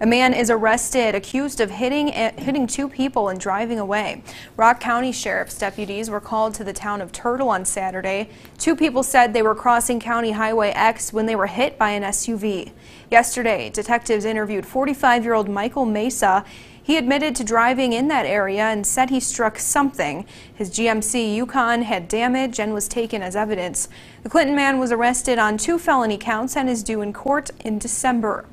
A man is arrested accused of hitting, eh, hitting two people and driving away. Rock County Sheriff's deputies were called to the town of Turtle on Saturday. Two people said they were crossing County Highway X when they were hit by an SUV. Yesterday, detectives interviewed 45-year-old Michael Massa. He admitted to driving in that area and said he struck something. His GMC Yukon had damage and was taken as evidence. The Clinton man was arrested on two felony counts and is due in court in December.